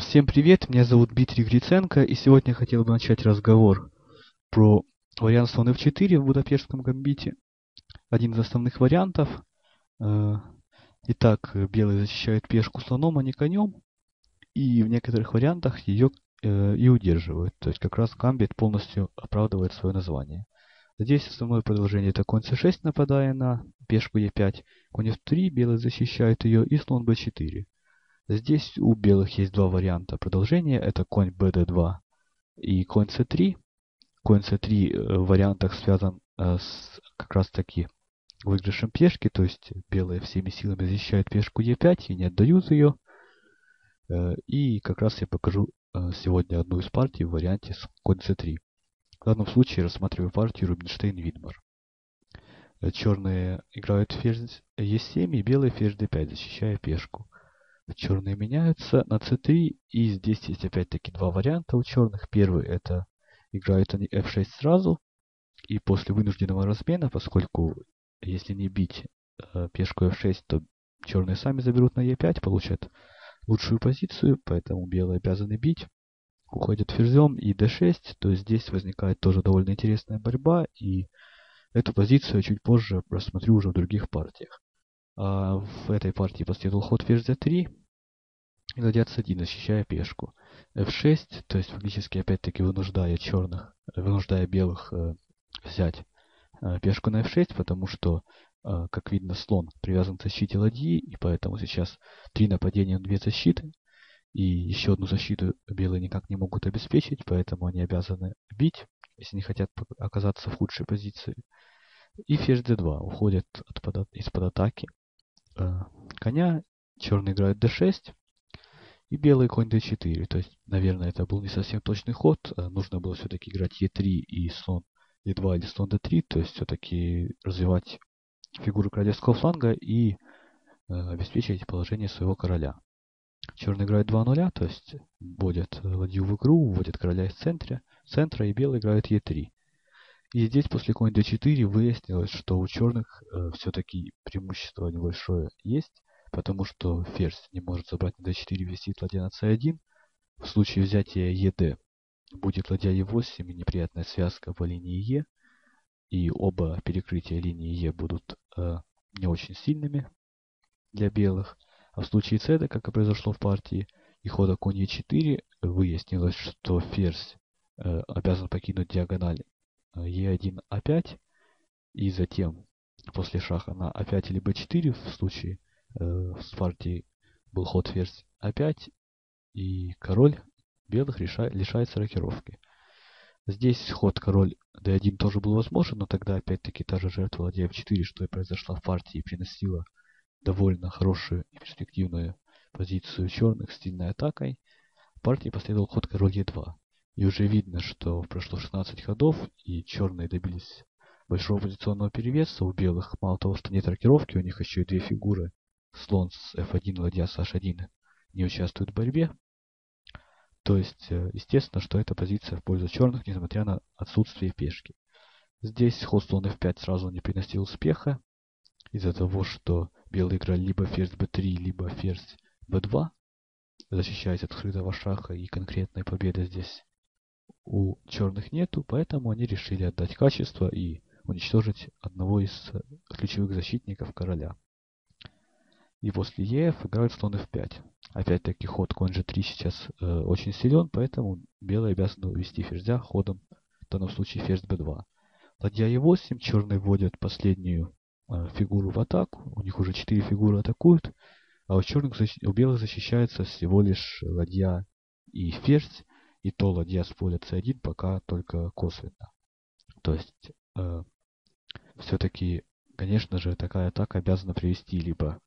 Всем привет, меня зовут Дмитрий Гриценко, и сегодня я хотел бы начать разговор про вариант слон f4 в будапештском гамбите. Один из основных вариантов. Э, итак, белый защищает пешку слоном, а не конем. И в некоторых вариантах ее э, и удерживают. То есть как раз гамбит полностью оправдывает свое название. Здесь основное продолжение это конь c6, нападая на пешку e5. Конь f3, белый защищает ее, и слон b4. Здесь у белых есть два варианта продолжения. Это конь bd2 и конь c3. Конь c3 э, в вариантах связан э, с как раз таки выигрышем пешки. То есть белые всеми силами защищают пешку e5 и не отдают ее. Э, и как раз я покажу сегодня одну из партий в варианте с конь c3. В данном случае рассматриваю партию Рубинштейн-Видмар. Черные играют ферзь e7 и белые ферзь d5, защищая пешку. Черные меняются на c3. И здесь есть опять-таки два варианта у черных. Первый это играют они f6 сразу. И после вынужденного размена, поскольку если не бить э, пешку f6, то черные сами заберут на e5, получат лучшую позицию, поэтому белые обязаны бить. Уходят ферзем и d6, то есть здесь возникает тоже довольно интересная борьба, и эту позицию я чуть позже рассмотрю уже в других партиях. А в этой партии последовал ход ферзь d3 ладья c1, защищая пешку. f6, то есть фактически опять-таки вынуждая черных, вынуждая белых э, взять э, пешку на f6, потому что, э, как видно, слон привязан к защите ладьи, и поэтому сейчас три нападения на две защиты, и еще одну защиту белые никак не могут обеспечить, поэтому они обязаны бить, если не хотят оказаться в худшей позиции. И ферзь d2 уходит из-под атаки э, коня. Черный играет d6. И белый конь d4. То есть, наверное, это был не совсем точный ход. Э, нужно было все-таки играть e3 и слон e2 или слон d3. То есть, все-таки развивать фигуру королевского фланга и э, обеспечить положение своего короля. Черный играет 2-0, то есть вводит ладью в игру, вводит короля из центра, центра и белый играет e3. И здесь после конь d4 выяснилось, что у черных э, все-таки преимущество небольшое есть, потому что ферзь не может забрать на d4 висит ладья на c1. В случае взятия ед будет ладья e8 и неприятная связка по линии е. И оба перекрытия линии е будут э, не очень сильными для белых. А в случае cd, как и произошло в партии, и хода конь e4, выяснилось, что ферзь э, обязан покинуть диагональ e1 a5 и затем после шаха на a5 или b4 в случае э, в партии был ход ферзь a5 и король белых лишается рокировки. Здесь ход король d1 тоже был возможен, но тогда опять-таки та же жертва ладья f4, что и произошла в партии, приносила довольно хорошую и перспективную позицию черных с стильной атакой. В партии последовал ход король e2. И уже видно, что прошло 16 ходов, и черные добились большого позиционного перевеса. У белых мало того, что нет рокировки, у них еще и две фигуры. Слон с f1 ладья с h1 не участвуют в борьбе. То есть, э, естественно, что эта позиция в пользу черных, несмотря на отсутствие пешки. Здесь ход слон f5 сразу не приносил успеха. Из-за того, что белые играли либо ферзь b3, либо ферзь b2, защищаясь от скрытого шаха, и конкретной победы здесь у черных нету, поэтому они решили отдать качество и уничтожить одного из э, ключевых защитников короля. И после ЕФ играют слон f5. Опять-таки ход конь g3 сейчас э, очень силен, поэтому белые обязаны увести ферзя ходом, в данном случае ферзь b2. Ладья e8, черные вводят последнюю э, фигуру в атаку, у них уже 4 фигуры атакуют, а у черных у белых защищается всего лишь ладья и ферзь, и то ладья с поля c1 пока только косвенно. То есть э, все-таки, конечно же, такая атака обязана привести либо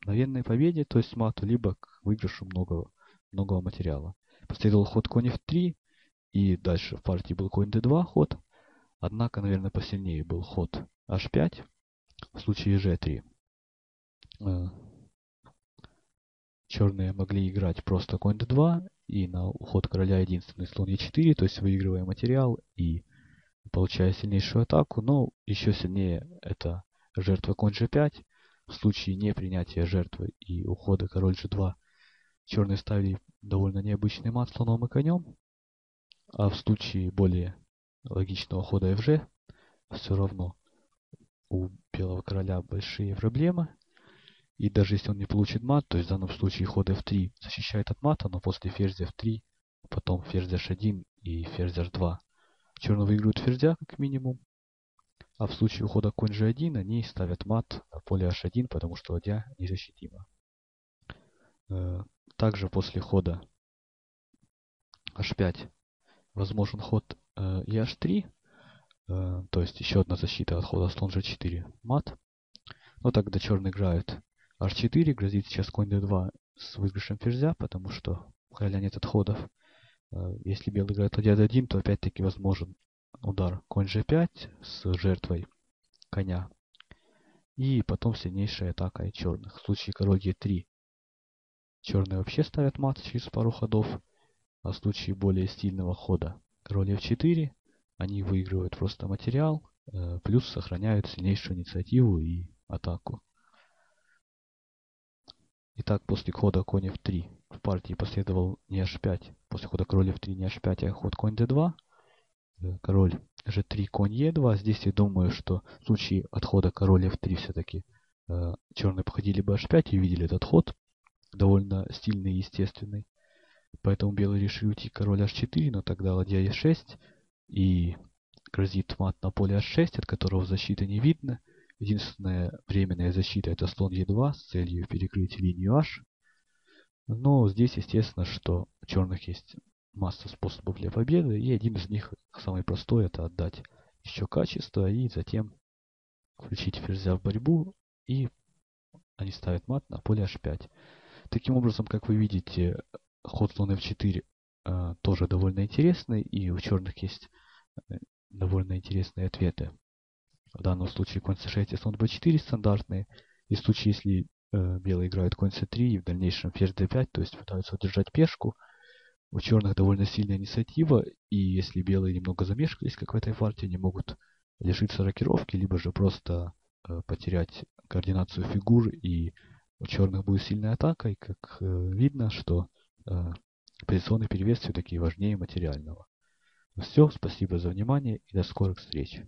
мгновенной победе, то есть мату, либо к выигрышу многого, многого материала. Последовал ход конь f3, и дальше в партии был конь d2 ход. Однако, наверное, посильнее был ход h5 в случае g3. Э, черные могли играть просто конь d2 и на уход короля единственный слон e4, то есть выигрывая материал и получая сильнейшую атаку, но еще сильнее это жертва конь g5. В случае не принятия жертвы и ухода король g2 черные ставили довольно необычный мат слоном и конем, а в случае более логичного хода fg все равно у белого короля большие проблемы. И даже если он не получит мат, то есть в данном случае ход f3 защищает от мата, но после ферзь f3, потом ферзь h1 и ферзь h2 черные выигрывают ферзя как минимум. А в случае ухода конь g1 они ставят мат на поле h1, потому что ладья незащитима. Э, также после хода h5 возможен ход э, и h3, э, то есть еще одна защита от хода слон g4, мат. Но тогда черный играет h4, грозит сейчас конь d2 с выигрышем ферзя, потому что у короля нет отходов. Если белый играет ладья d1, то опять-таки возможен удар конь g5 с жертвой коня. И потом сильнейшая атака черных. В случае король e3 черные вообще ставят мат через пару ходов. А в случае более стильного хода король f4 они выигрывают просто материал, э, плюс сохраняют сильнейшую инициативу и атаку. Итак, после хода конь f3 в партии последовал не h5. После хода король f3 не h5, а ход конь d2. Король g3, конь e2. Здесь я думаю, что в случае отхода король f3 все-таки э, черные походили бы h5 и видели этот ход. Довольно стильный и естественный. Поэтому белый решил уйти король h4, но тогда ладья e6 и грозит мат на поле h6, от которого защиты не видно. Единственная временная защита это слон e2 с целью перекрыть линию h. Но здесь естественно, что у черных есть масса способов для победы, и один из них, самый простой, это отдать еще качество, и затем включить ферзя в борьбу, и они ставят мат на поле h5. Таким образом, как вы видите, ход слон f4 э, тоже довольно интересный, и у черных есть э, довольно интересные ответы. В данном случае конь c6 и слон b4 стандартные. И в случае, если э, белые играют конь c3 и в дальнейшем ферзь d5, то есть пытаются удержать пешку, у черных довольно сильная инициатива, и если белые немного замешкались, как в этой партии, они могут лишиться рокировки, либо же просто э, потерять координацию фигур, и у черных будет сильная атака, и как э, видно, что э, позиционный перевес все-таки важнее материального. Все, спасибо за внимание и до скорых встреч.